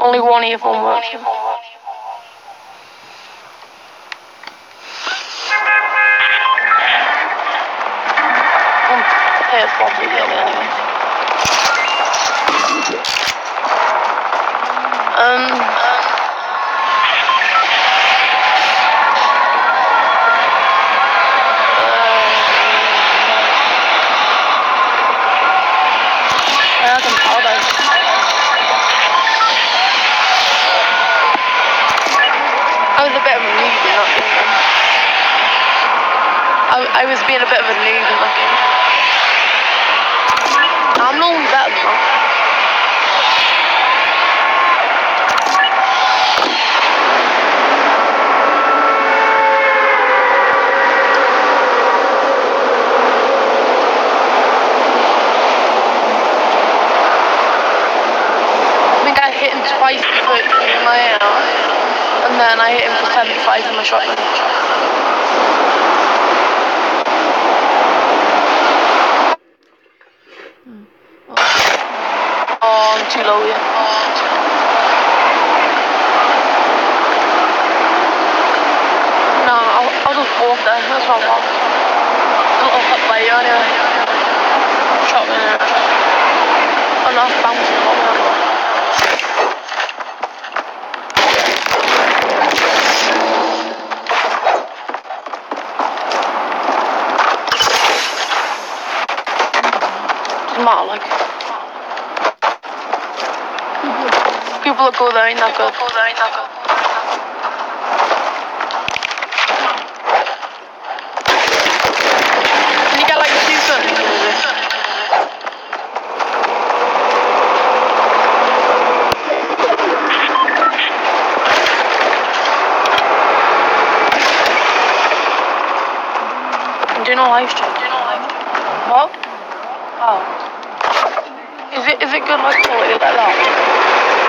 Only one you. Only one earphone that I, I was being a bit of a noob in that game. I'm no better than that. I think I hit him twice for in my then I hit him for 75 in my shotgun. Oh, I'm too low here. No, I'll, I'll just walk there. That's not wrong. A little hut by you anyway. Shot me in it. Oh no, it's bouncing a lot more. Doesn't matter, like. That go that good. Go there ain't that good. Can you get like two guns with it? I'm doing a live stream. What? Oh. Is it is it good like quality like that?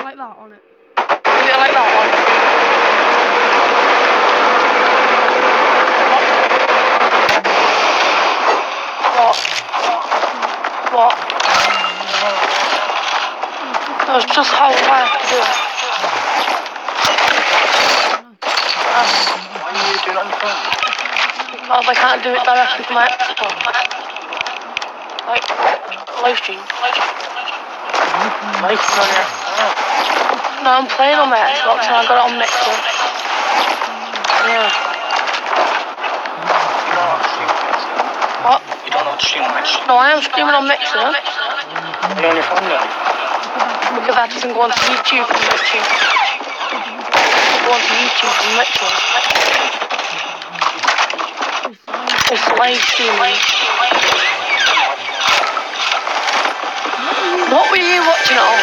Like that on it. Is it like that one? What? What? That's just how I have to do it. Why are you doing it on your phone? Because I can't do it directly from my Xbox. Like, live stream. Nice on your No, I'm playing on my Xbox and I got it on Mixer. Yeah. What? You don't know how to stream on Twitch. No, I am streaming on Mixer You're on your phone now. because that doesn't go onto YouTube from YouTube. It go onto YouTube from Mixer. It's live streaming. What were you watching it on?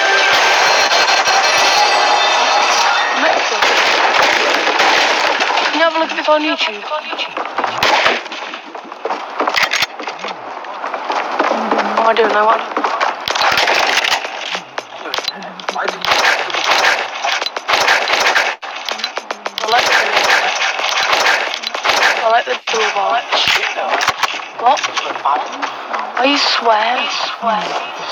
Can you have a look at this on YouTube? Oh, I don't know what. I like the I like the toolbar. What? Why you swear? Swear.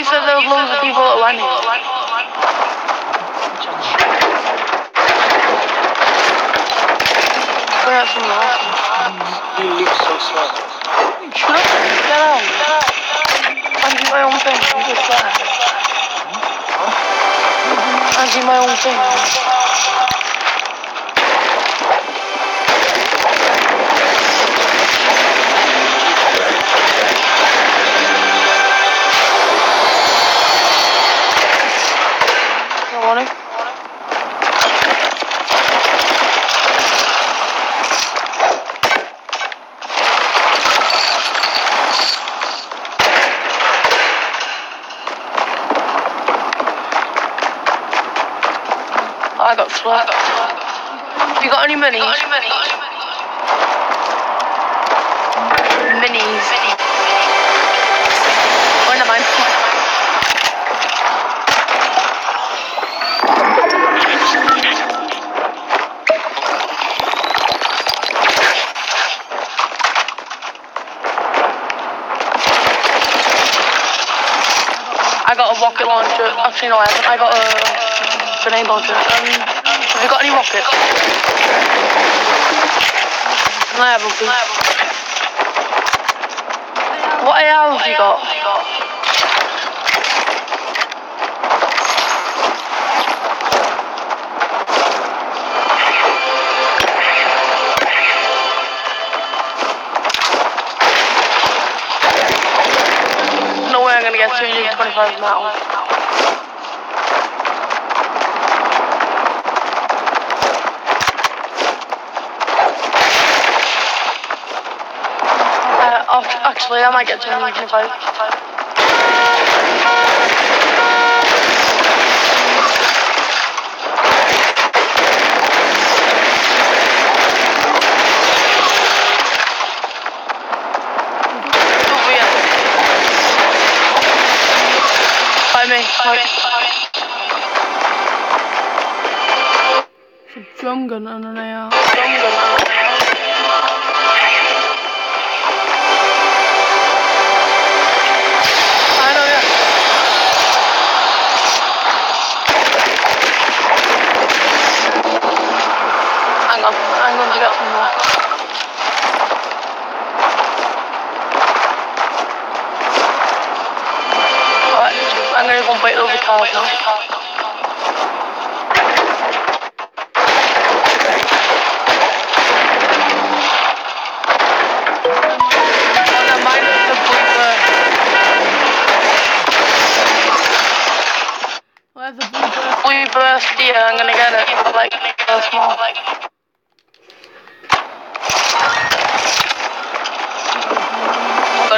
you said there was loads of people at one. Where from the last? You look so smart. Shut up, get out. I do my own thing, I'm just glad. I do my own thing. I got slurp. You got any minis? Minis. Oh, never mind. I got a rocket launcher. Actually, no, I haven't. I got a Um, have you got any rockets? Can I have one, please? What AR have you got? No way I'm gonna get 225 metal. Uh, oh, actually, I might get 225. Over here. By me. By me. It's a drum gun and an AR.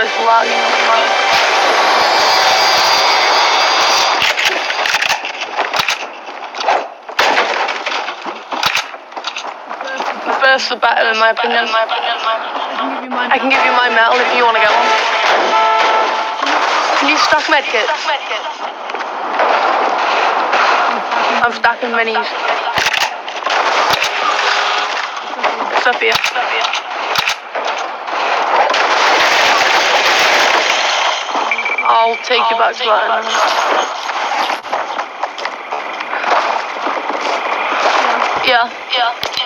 But it's lagging. The bursts are better in my opinion. I can give you. My metal if you want to get one. Can you stack medkits? I'm stacking minis. Sophia. I'll take you back to that. a. Yeah, yeah.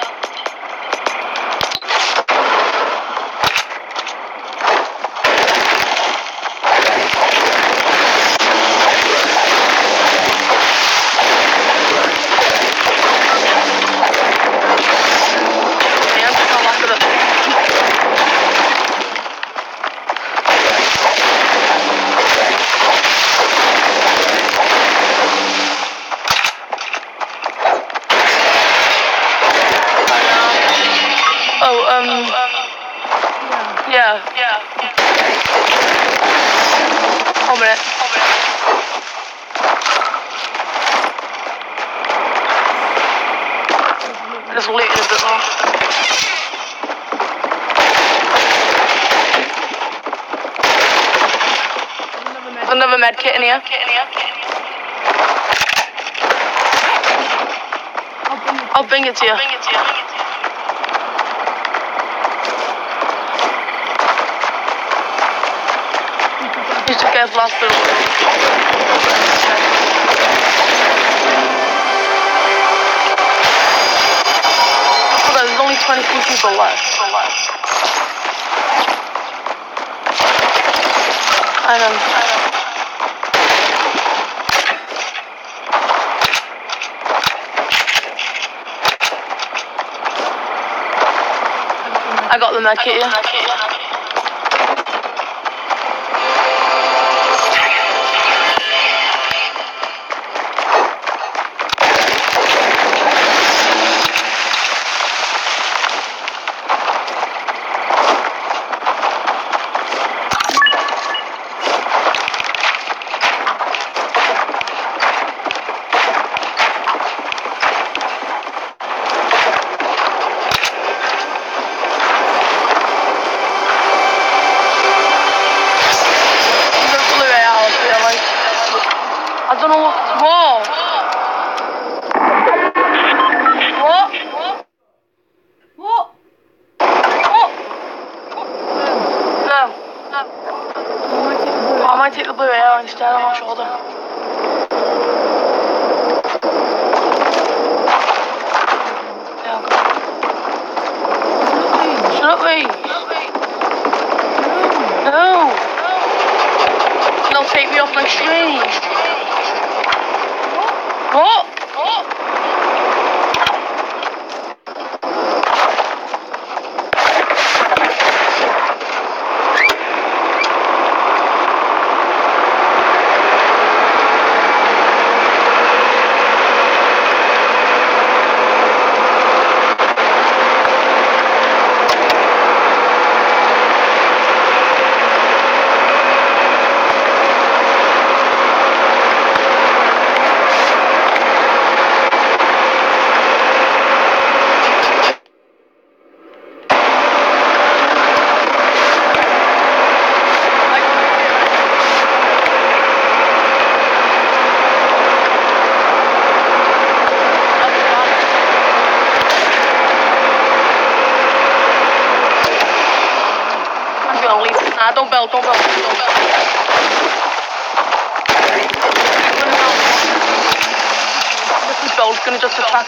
Mac it, yeah.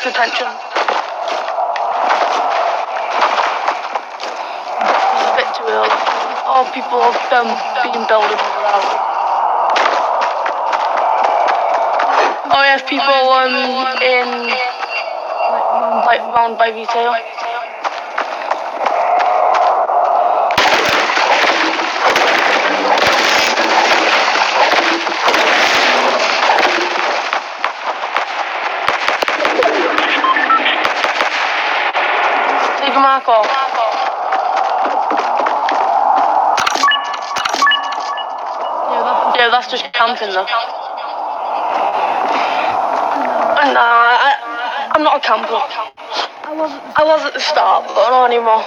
attention. camping though. Nah, I, am not a camper. I was, I was at the start, but not anymore.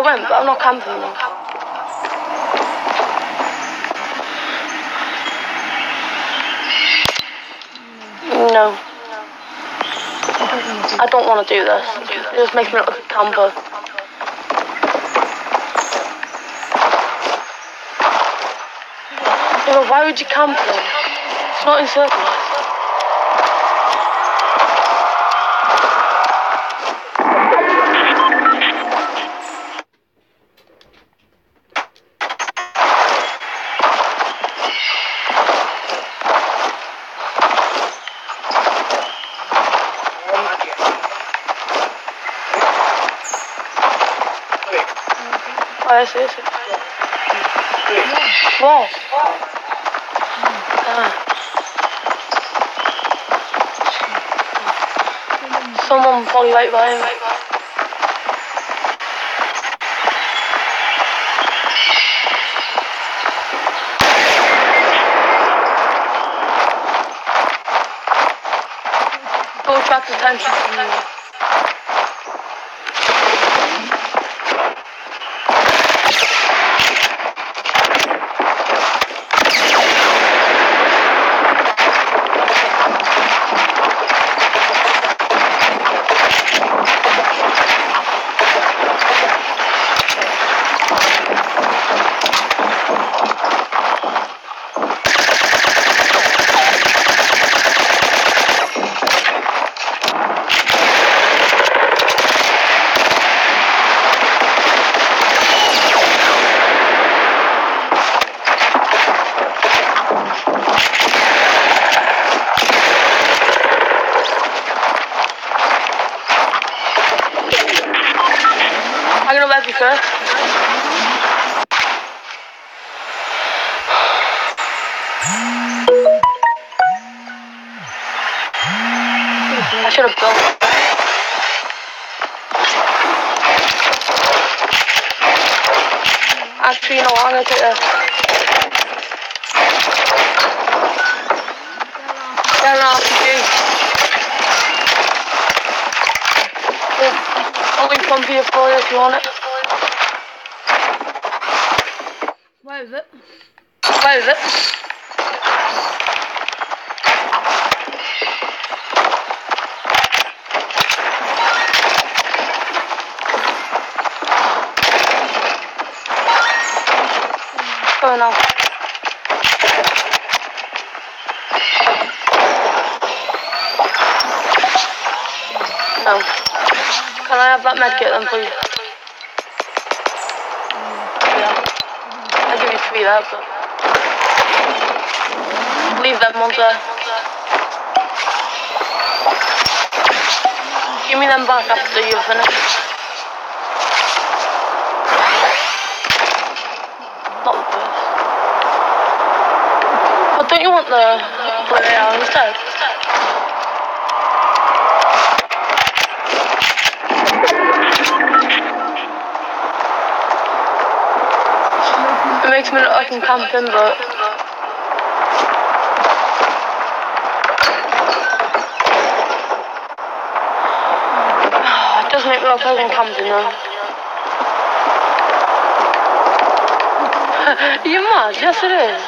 I went, but I'm not camping anymore. No. I don't want to do this. It just makes me look like a camper. Why would you camp then? It's not in circles. Parece Someone probably right by him. Full track attention. That medkit please? Yeah. I'll give you there, but... Leave ones there. Give me them back after you've finished. Not the first. But don't you want the instead? It makes me look like I'm camping, but it does make me look like I'm camping though. Are you mad? Yes, it is.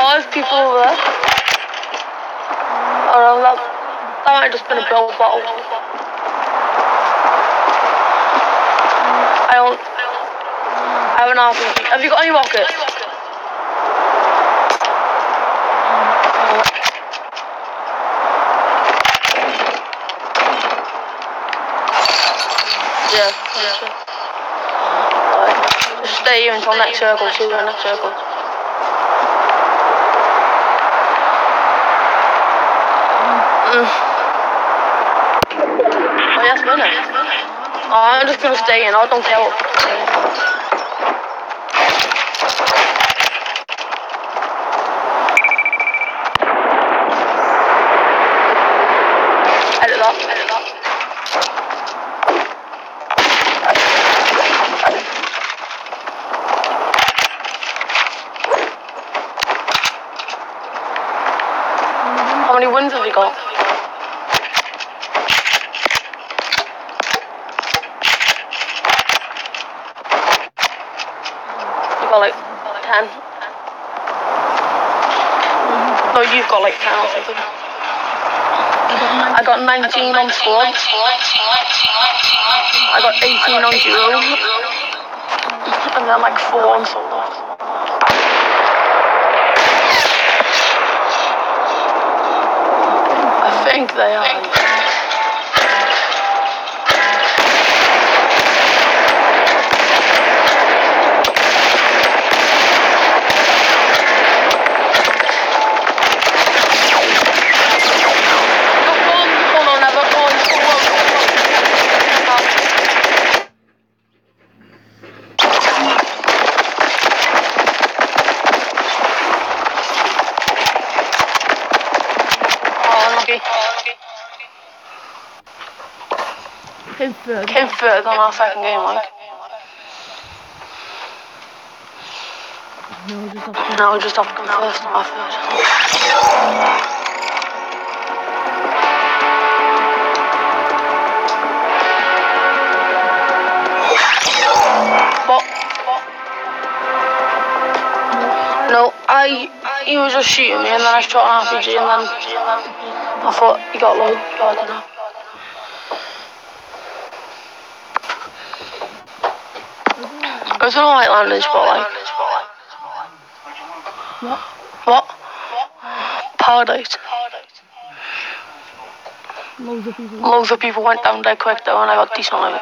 Oh, there's people over there. Oh no, that, that might have just been a bill bottle. I don't. Have an RPG. Have you got any rockets? Yeah, yeah. sure. Alright. Just stay here until next circle, see you in next circle. Mm. Oh yes, winner. Oh, I'm just gonna stay in, I don't care what. Edit that, edit that. How many wins have you got? You got like ten. No, you've got like ten or something. I got 19 on squad. I got 18 on duo. And then like 4 on solo. I think they are. Oh no, never. Oh, it's so low. Came third on our second game, like. No, just off Now we're just off come first on our third. No, I he was just shooting me and then I shot an RPG and then I thought he got low. I don't know. It was an alright landing spot, like. What? What? Paradise. Loads of people. Went down dead quick though and I got decent of.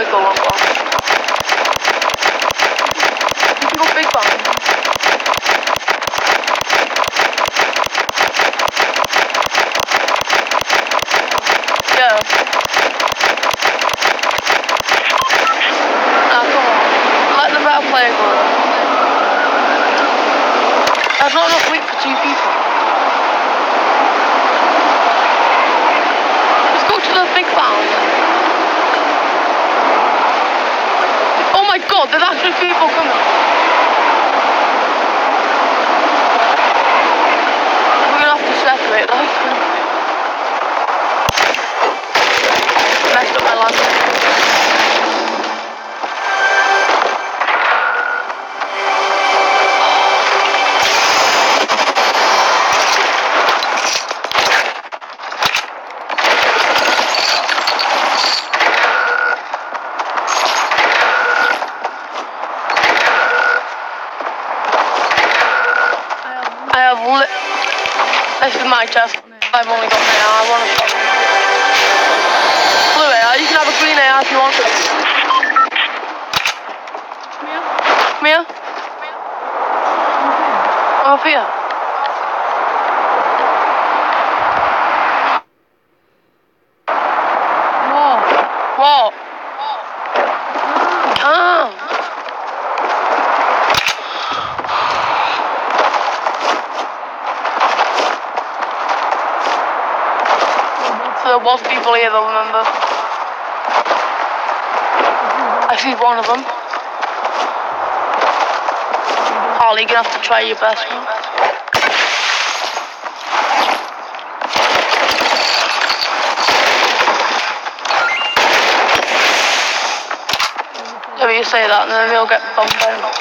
Always go long. You can go big. Yeah. Ah. Let the player go. There's not enough weight for two people. Let's go to the big barn. Oh my god, there's actually people coming. We're gonna have to separate those. Messed up my landing. I have lit. This is my chest. I've only got my I want a shot. Blue AR, you can have a green AR if you want. Come here. Come up here. What? What? Ah. So there was people here though, remember? I see one of them. Harley, you're gonna have to try your best, you say that then they'll get bombed down.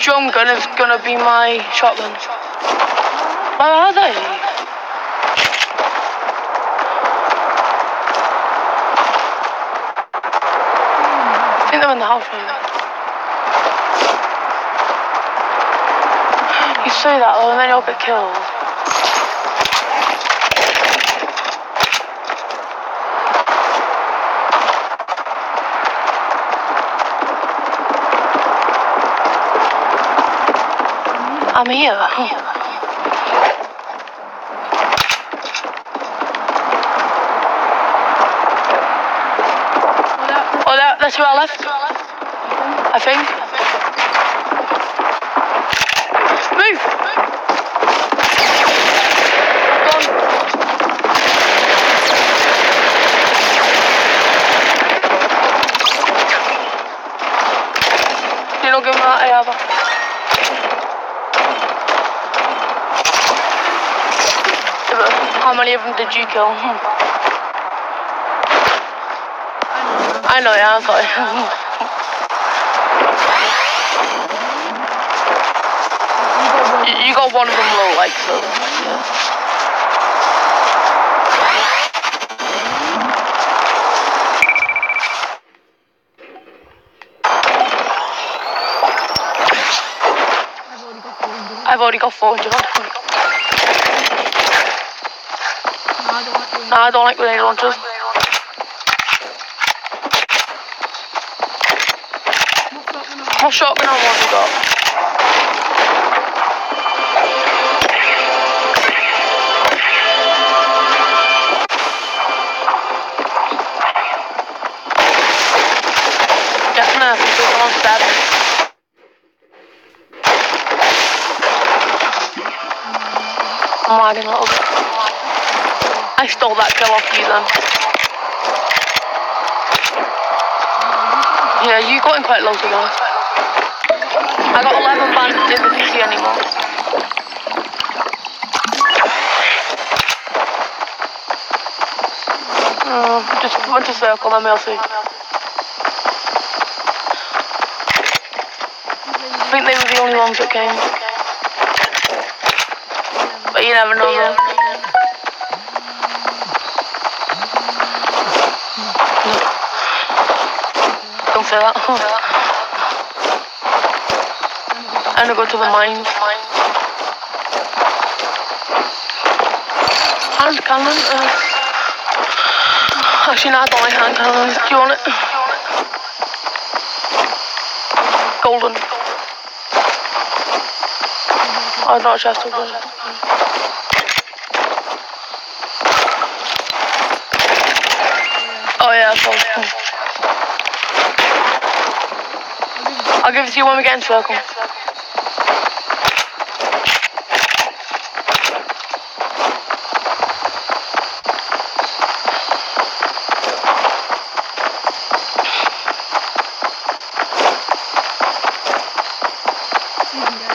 Drum gun is gonna be my shotgun. Where are they? I think they're in the house right. You say that though, and then you'll get killed. I'm here. Oh, that, that's where I left. I think. Move! Go on. You don't give me that AR back. How many of them did you kill? I know, yeah, okay. you, you got one of them low, like, so. I've already got 400. I've already got 400. No, I don't like grenade launchers. One? What shotgun ammo have you got? Definitely, someone stabbed me. I'm lagging a little bit. I stole that kill off you then. Yeah, you got in quite low to. I got 11 bandits in the PC anymore. Uh, just went to circle, let me see. I think they were the only ones that came. But you never know though. Don't say that. I'm gonna go to the mines. Hand cannon. Uh, actually, no, I don't like hand cannons. Do you want it? Golden. Oh, not chest of gold. Oh yeah, that's all. I'll give it to you when we get in circle.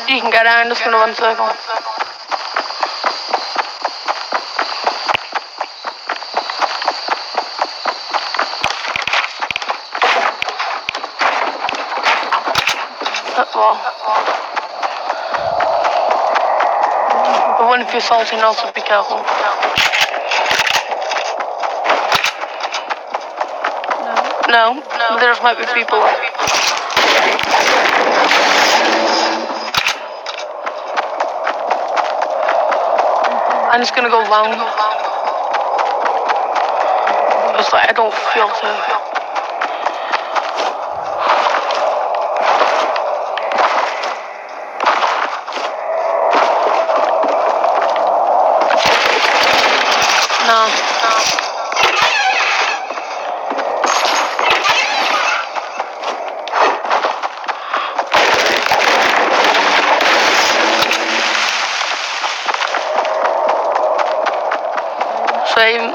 You can out, I'm just circle. That's all. If you're salting also be careful. No. No, there might be people. I'm just gonna go long. It's like I don't feel to. No. Same, I'll come on as well. Can we go?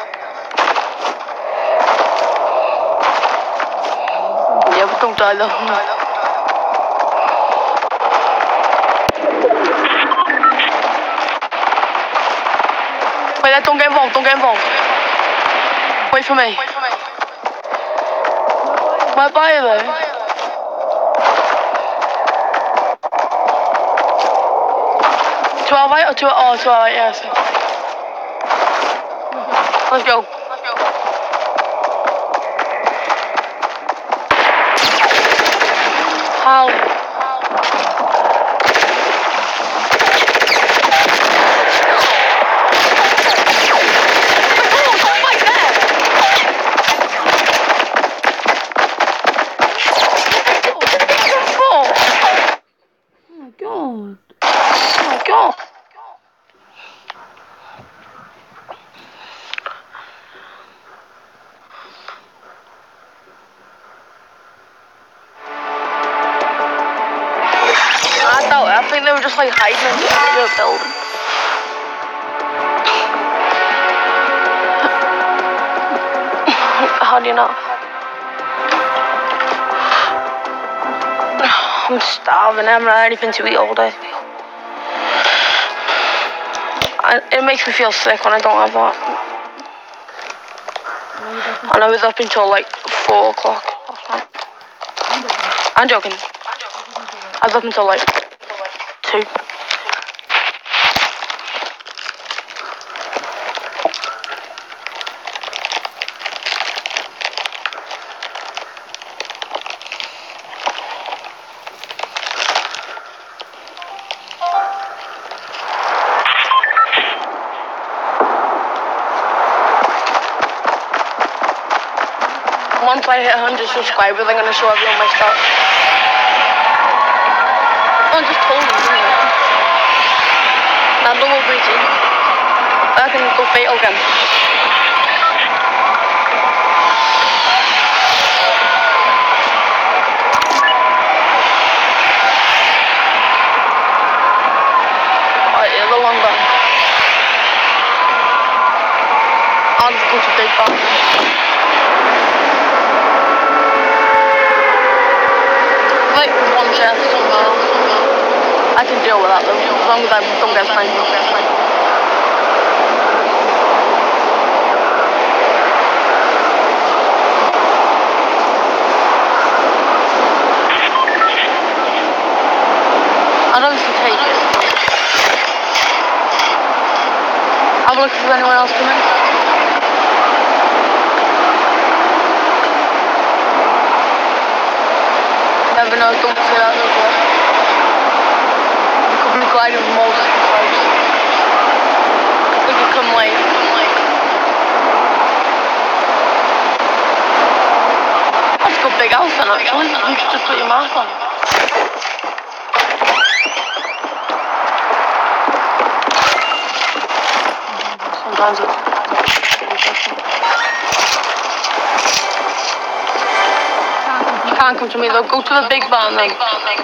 but don't die though. Wait, don't get involved, don't get involved. Wait for me. Where by you though? To our right or to our, oh, to our right, yes. Let's go. How? I haven't had anything to eat all day. I, it makes me feel sick when I don't have that. And I was up until like 4 o'clock. I'm joking. I was up until like 2. Once I hit 100 subscribers, I'm gonna show everyone my stuff. I just told I? Now, no breaching. I can go fatal again. I'll just go to big bomb. like one chest somehow. I can deal with that though, as long as I don't get sniped. I don't see take it. Have a look if anyone else coming. Never know, don't that though, but you could be gliding most types. They could come a good big actually. You should just put your mask on. Sometimes it's. You can't come to me though. Go to the big barn then.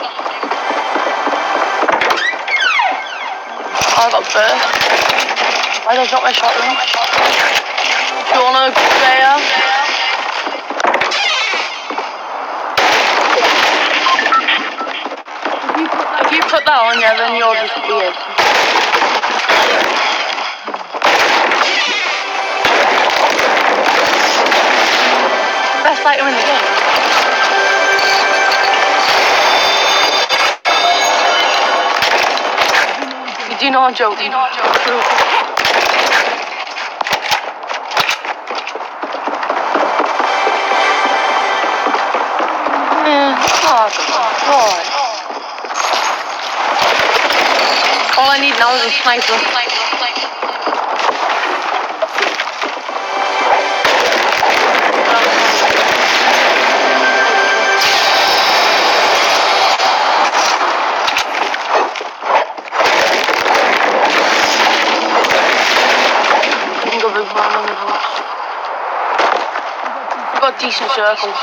I got did I drop my shotgun? Do you wanna go there? If you put that on, yeah, then you're just weird. Know I'm joking. You. Oh, God. All I need now is a sniper. You can go big barn on the house. I've got decent circles.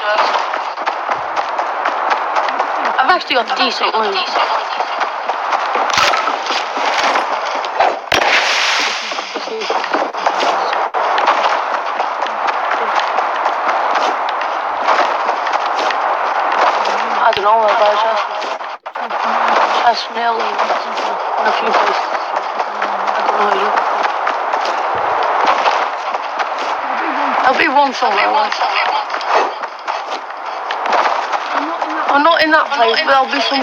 I've actually got decent loot. I don't know where about chest. Chest nearly in a few places. I don't know There'll be one somewhere. I'm not in that. I'm not in that place, but there'll be some.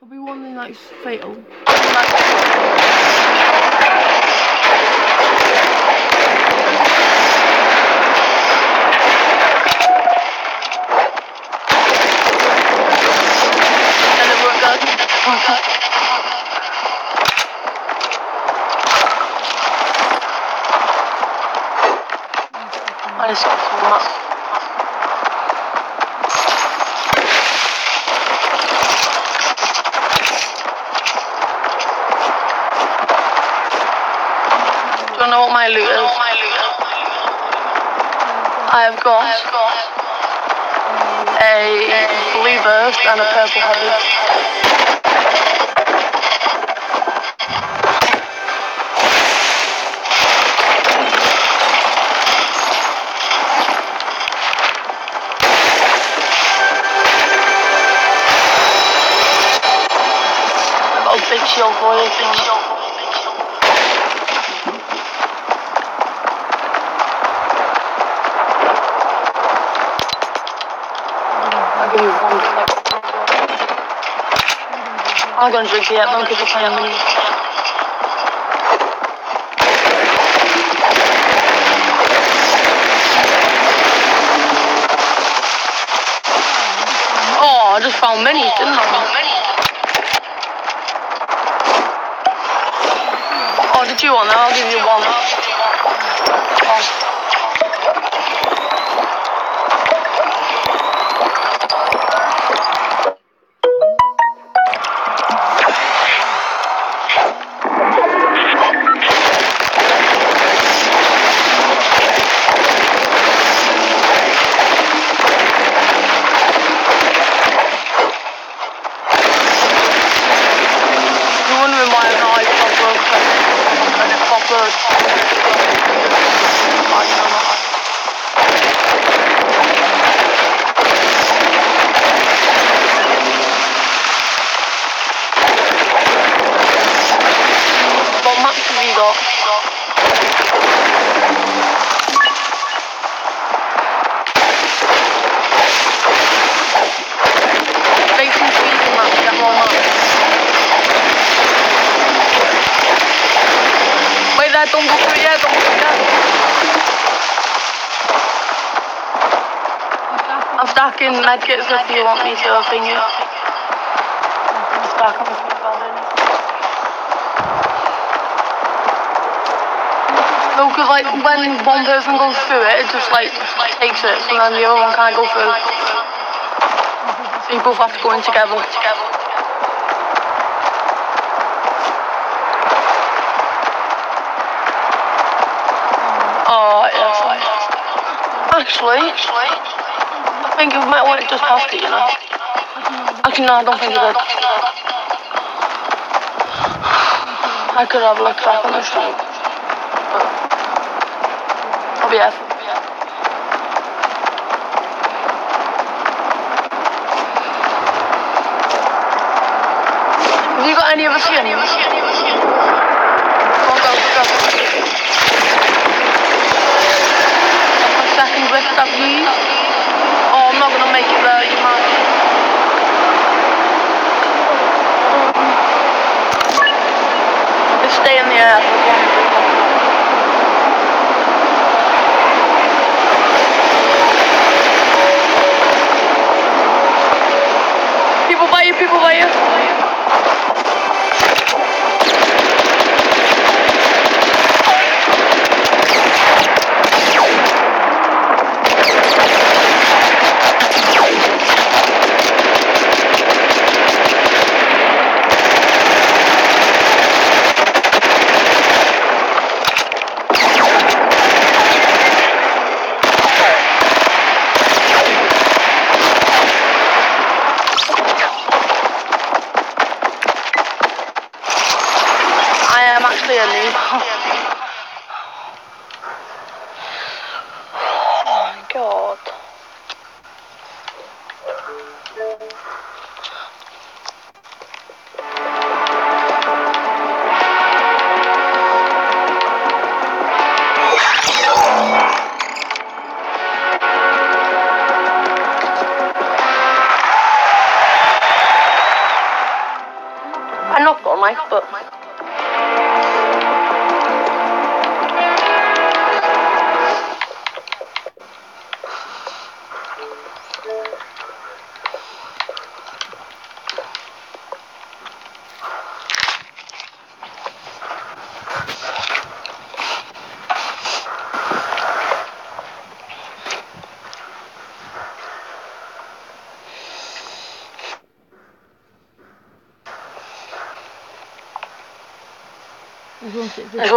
There'll be one in like fatal. Drink it yet, don't give a playing me. Oh, I just found minis, oh, didn't I? Oh, did you want that? I'll give you one. Oh. You're wondering why I'm not like proper and a proper I don't know. What maps have you got? Racing season map, you have more maps. Wait there, don't go through yet, don't go through yet. I'm stacking medkits if you want me to open you. No, because like when one person goes through it, it just like takes it, so then the other one can't go through. So you both have to go in together. Oh, yes. Actually, think you might want it just past it, you know. Actually, no, I don't think you did. I could have looked back on the stream. But oh, be careful. Have you got any of us Go,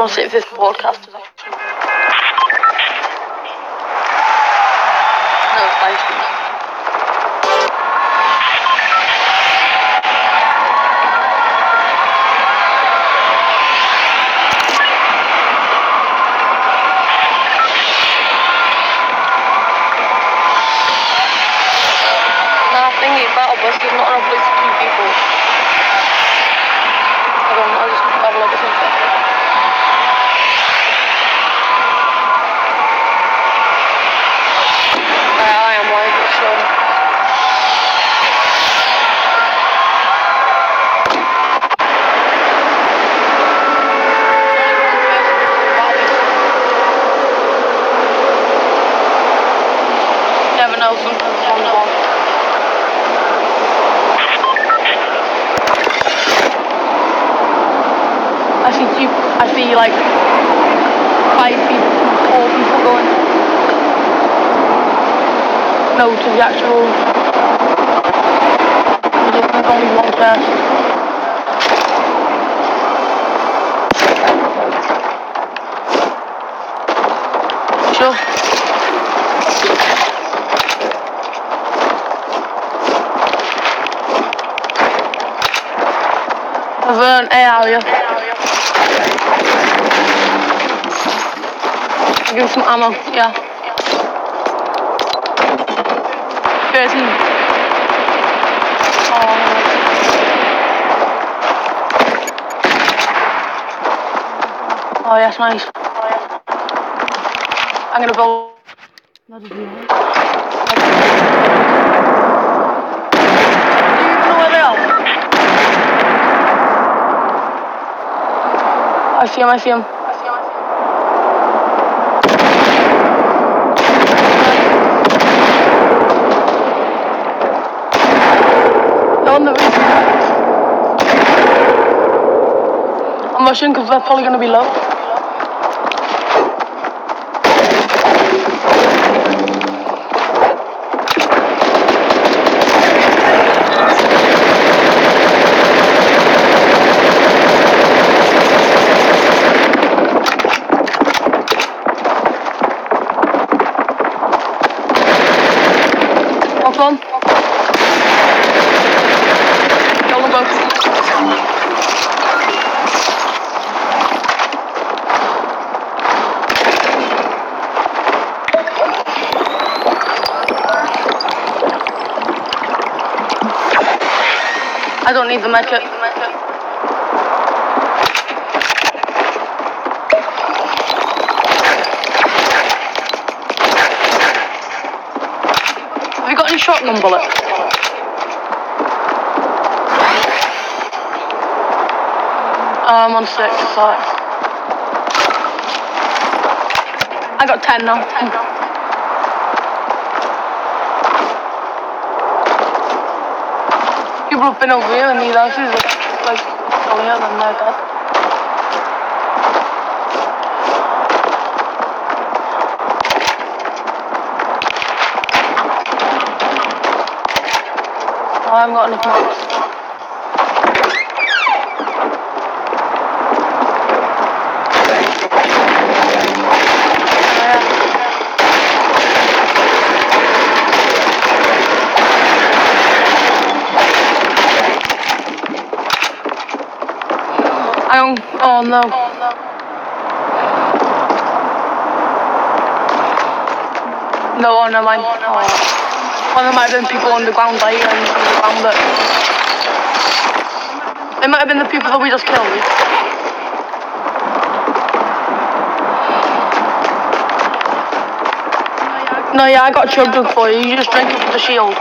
to see if this broadcast is actually. No, it's live stream. Nah, thingy, battle bus, there's not enough place for two people. I don't know, I'll just have a look at something. I am live, so. See like five people, four people going. No, to the actual. There's only one person. Sure. There's an area. Give some ammo, yeah. 13. Oh, oh yes, nice. I'm gonna build. Not as you want. Do you know where they are? Him. They're on the roof. I'm rushing because they're probably going to be low. What's on? Kill them both. I don't need the medkit. Have you got any shotgun bullets? Um, I'm on six, sorry. I got ten now. People have been over and like than they're dead. Oh, I haven't got marks. I don't. Oh no. No, oh, never mind. Oh. There might have been people underground like um, underground that. It might have been the people that we just killed. No, yeah, I got a chug jug for you. You just drink it with the shield.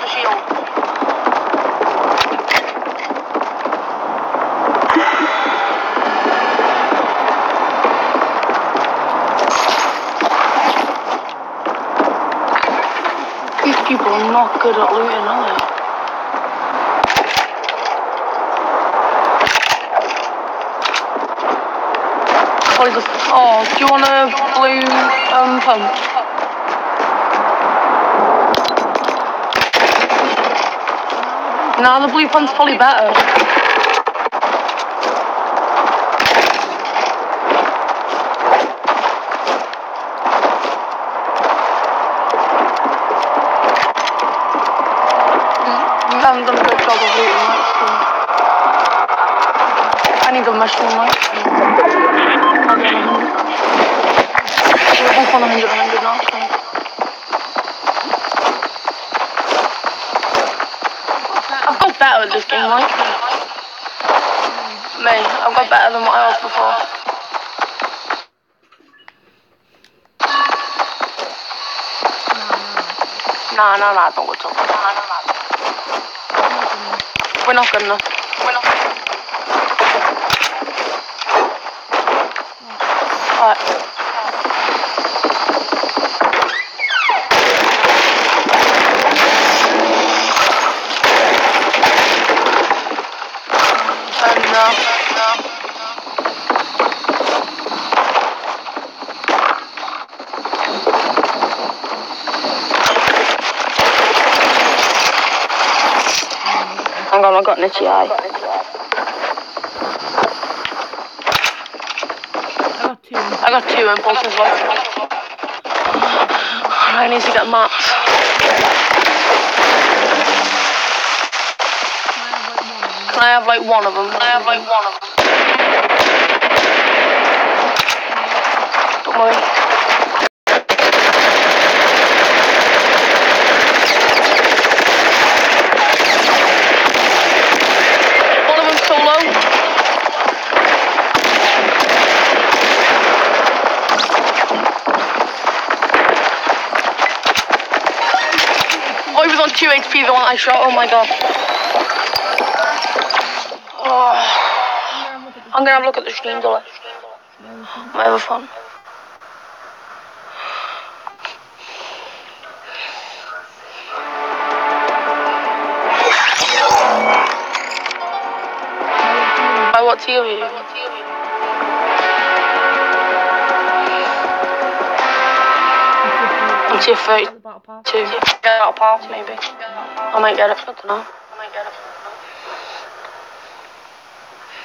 These people are not good at looting, are they? Oh, do you want a blue um, pump? No, the blue pump's probably better. You haven't done a good job of looting that, so. I need a mushroom, right? I'll be on a hundred. We're both on a hundred, a hundred now, so. I've got game, right? Me, I've got better than what I was before. Nah, nah, nah, don't go talk. Nah, nah, nah. We're not good enough. We're not. Alright. Um, no, no. I got an itchy eye. I got two. I got two impulse. I need to get them? Can I have like one of them? Can I have like one of them? Don't worry. One of them solo. 2 HP the one I shot. Oh my god. Oh. I'm gonna have a look at the stream delay. Might have fun. By what tier are you? I'm tier 32. The battle pass. Get maybe. I might get it. I don't know. I might get it.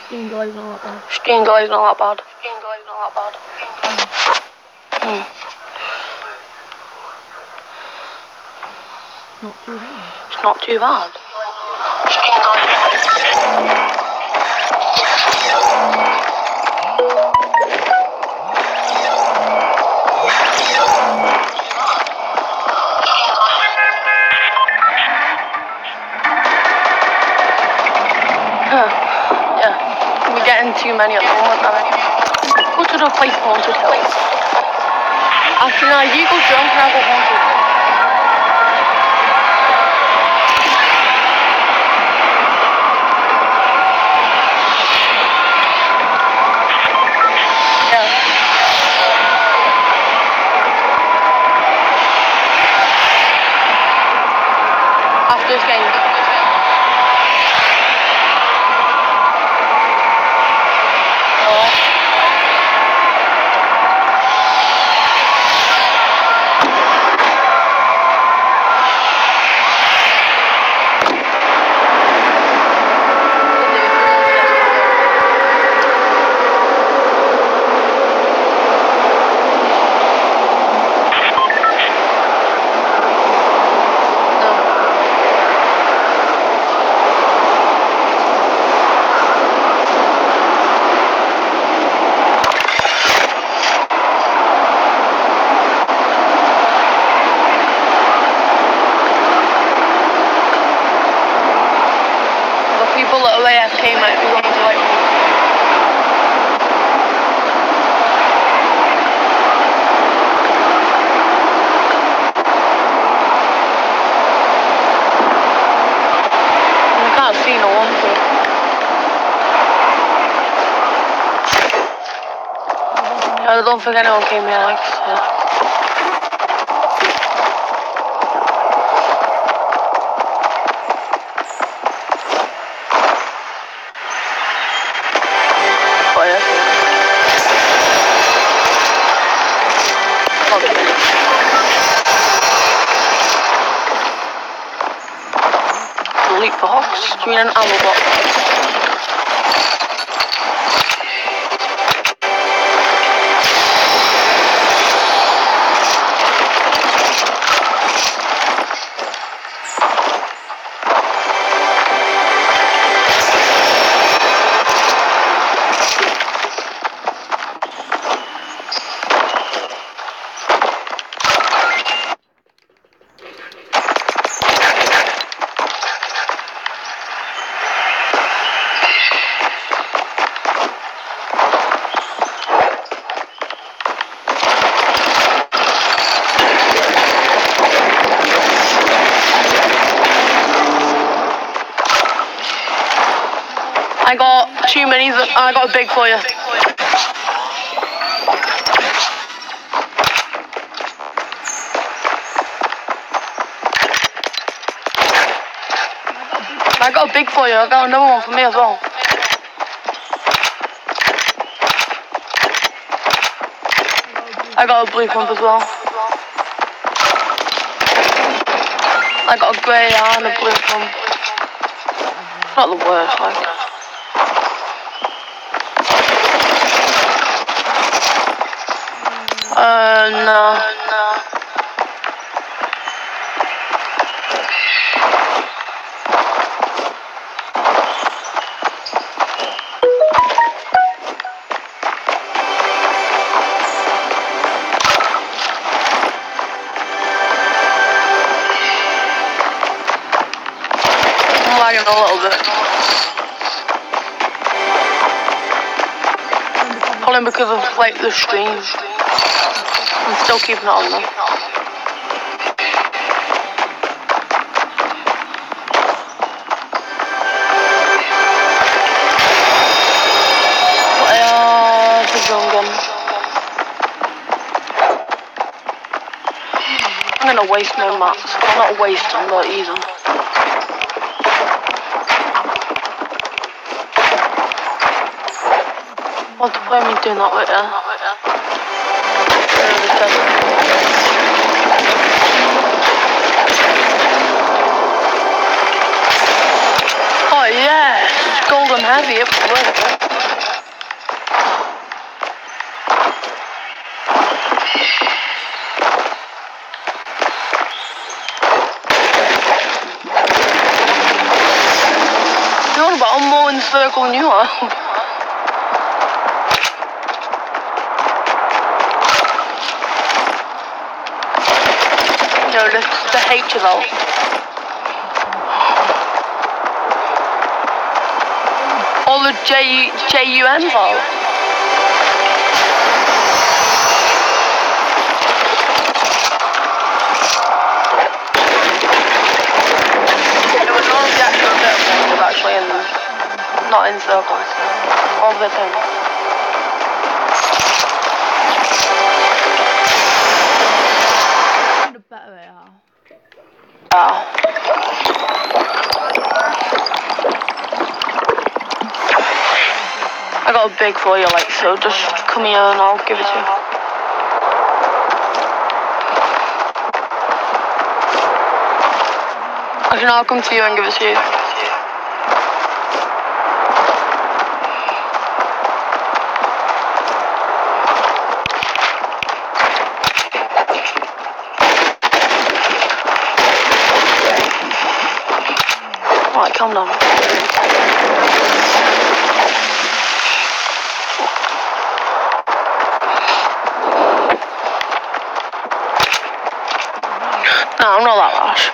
Steam delay's not that bad. Stream delay's not that bad. Delay's not that bad. Hmm. Not too bad. It's not too bad. Many at the moment, I. Go to the place haunted hills. Actually, no, you go jump I'll go haunted. Yeah. After this game. Oh. No. The people that are AFK might be wanting to like I can't see no one so I don't think anyone came here like yeah. But yeah. Okay. Elite box, green and ammo box. Minis and I got a big for you. I got a big for you. I got another one for me as well. I got a blue pump as well. I got a grey and a blue pump. Not the worst, like. Uh, no. Lagging a little bit. Probably because of like the stream. I'm still keeping on though. But yeah, the gun gun. I'm gonna waste my mats. Well, not waste them, but use them. The point of me doing that with you? Oh it's golden heavy. In the circle than you The, the H out. All the J J U actual circles actually in not in circles. All the things. I a big for you, like, so just come here and I'll give it to you. Actually, no, I'll come to you and give it to you. Right, calm down. No, I'm not that rash.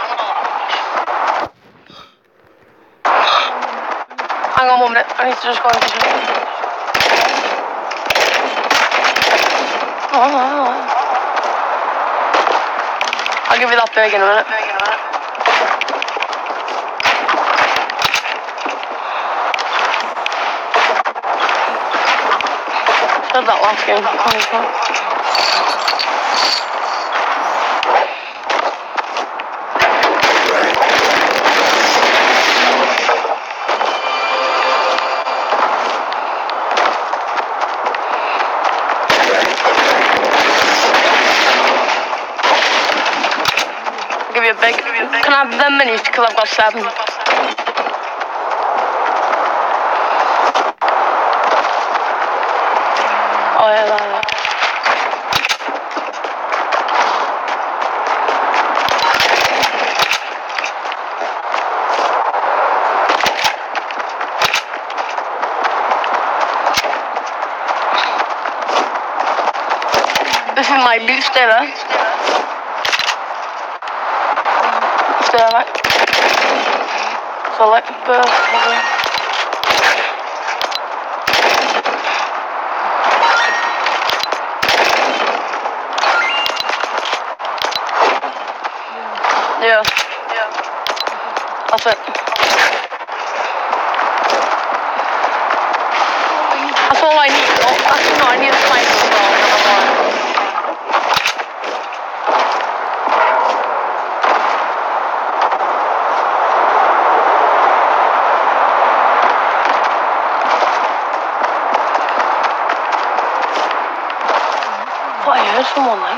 Hang on to just go into the Oh, oh. I'll give you that big in a minute. Said that last game. honestly. I'll give you a big. Can I have them minis because I've got seven? Oh yeah, that, that. This is my loot stiller. Stiller, So like birth. Yeah. Yeah. That's it. That's all I need. Oh, actually, no, I need a sniper as well. Another one. Oh, I heard someone then.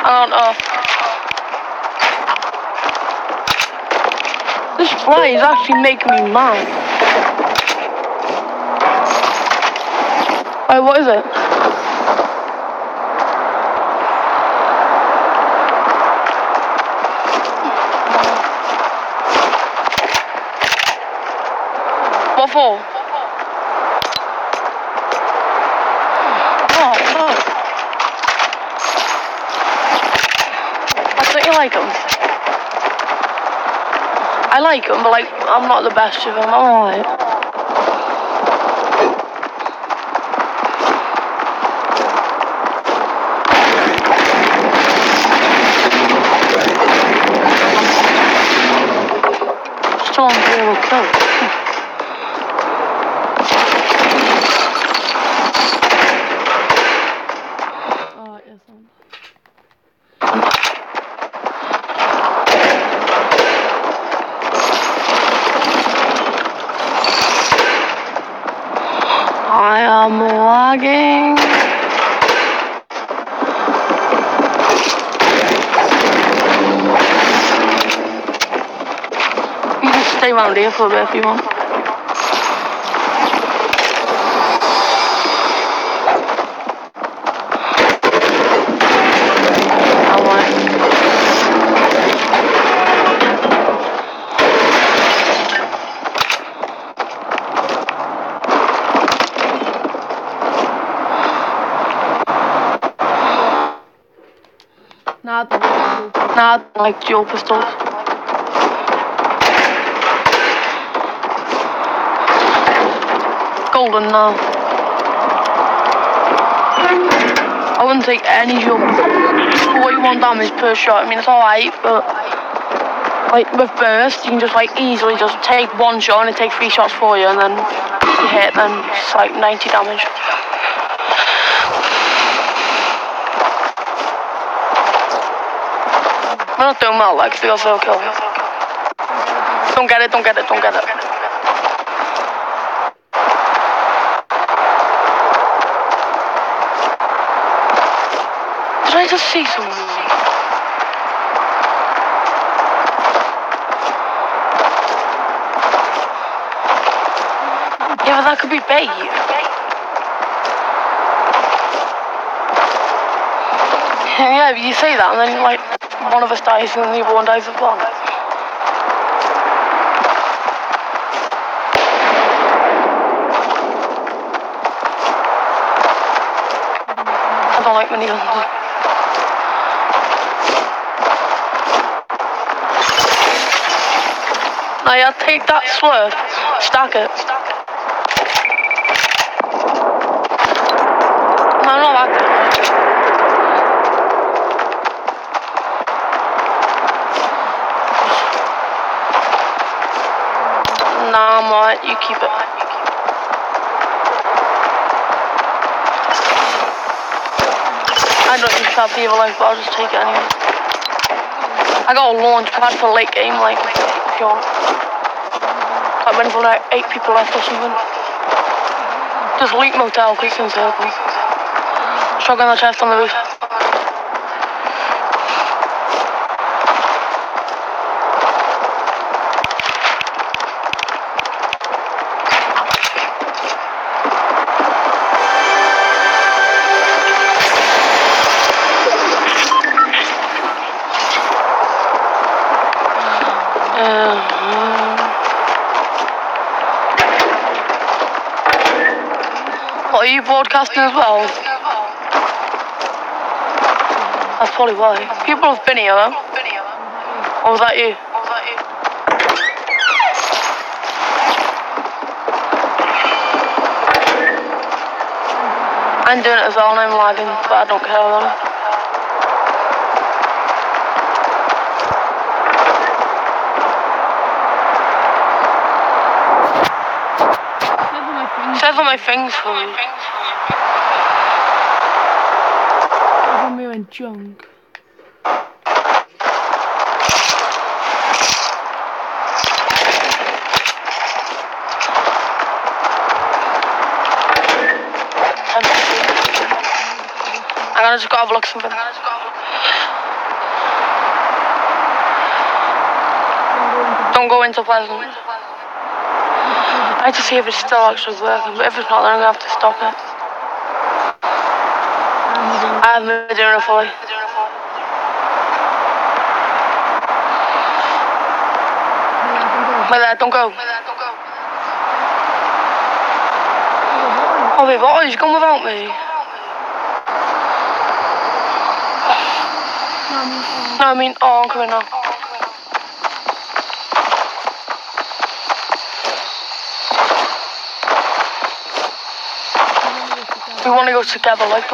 I don't know. Is actually making me mad. Wait, what is it? What for? Oh, fuck. I thought you like them. I like them, but like, I'm not the best of them. I'm alright. Still on zero kills. Ah, ja, sant. I am lagging. You can stay around here for a bit if you want. I want. Nada. Nah, like dual pistols. Golden now. I wouldn't take any pistols. 41 damage per shot. I mean, it's alright, but like with burst, you can just like easily just take one shot and it takes three shots for you, and then you hit, then it's like 90 damage. I'm not doing well, like, because they'll kill me. Don't get it, don't get it, don't get it. Did I just see someone? Yeah, but that could be bait. Yeah, but you say that, and then like one of us dies, and the other one dies as well. I don't like miniguns. Now yeah, take that slurp, stack it. No, not that. Nah, I'm alright, you keep it. I don't use that for life, but I'll just take it anyway. I got a launch pad for late game, like, you want. Like when for like eight people left or something. Just leap motel, quick and circle. Shotgun the chest on the roof. You broadcasting as well? That's probably why. People have been here though. Or was that you? I'm doing it as well and I'm lagging, but I don't care. Zet van mijn vingers voor me. and junk. I'm gonna just go have a look at something. Don't go into Pleasant. I need to see if it's still actually working, but if it's not, then I'm gonna have to stop it. I haven't been doing it fully. Wait there, don't go. Oh wait, what? He's gone without me. No, I mean, oh, I'm coming. We want to go together, like,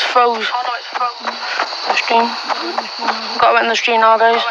don't we? Oh no, it's froze. The stream. Got to end the stream now, guys.